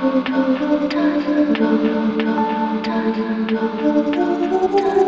Doesn't, doesn't, doesn't, doesn't, doesn't, doesn't,